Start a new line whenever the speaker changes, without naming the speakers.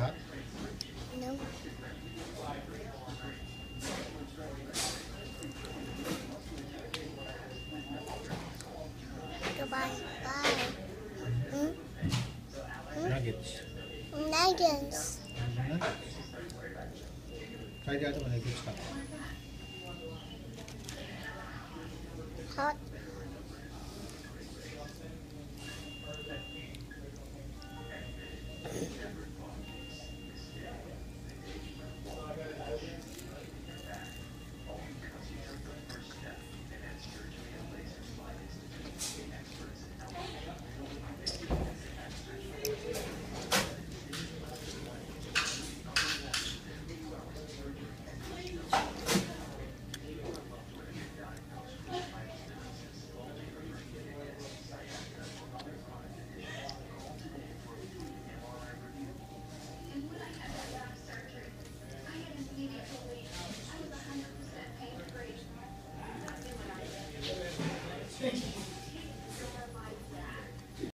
hot?
No. Goodbye. Bye. Hmm?
Nuggets.
Nuggets.
Nuggets. Try the other one. Hot.
much.